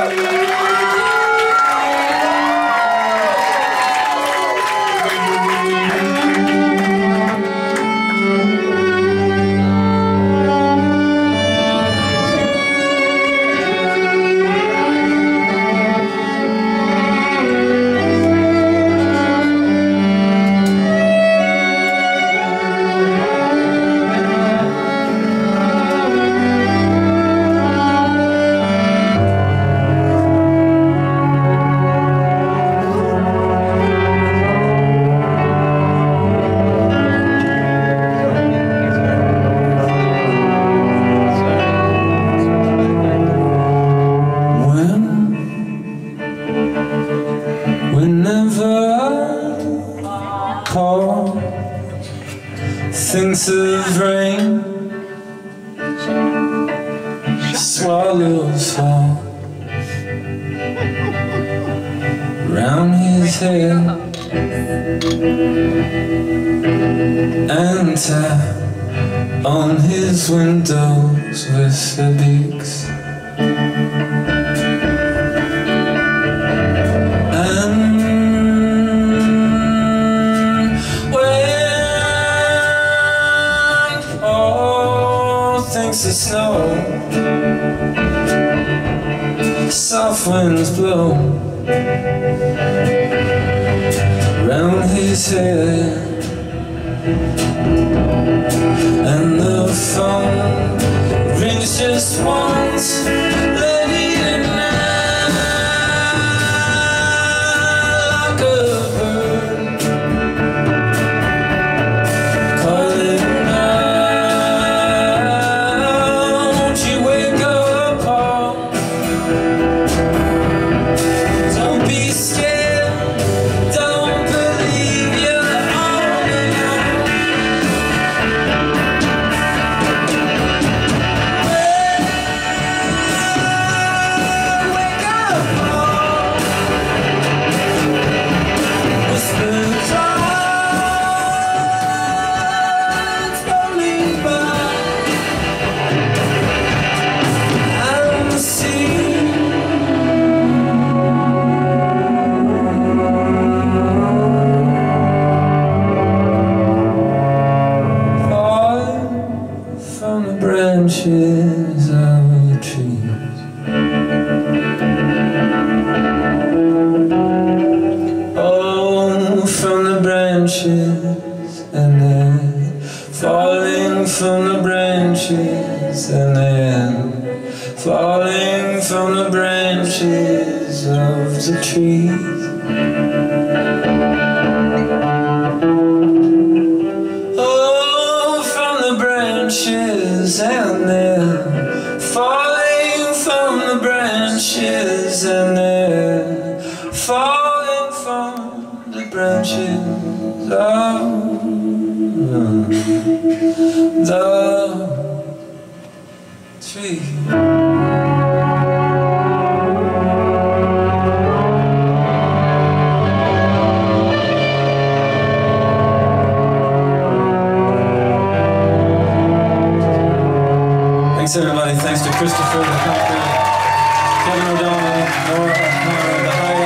Hallelujah. Thinks of rain Swallows fall Round his head And tap on his windows with the beaks Soft winds blow Round his head. And the phone rings just once Oh, from the branches and then Falling from the branches and then Falling from the branches of the trees. Oh from the branches and they're falling from the branches and they're falling from the branches of the tree. Thanks everybody. Thanks to Christopher, the Kevin O'Donnell, Nora, Nora, the High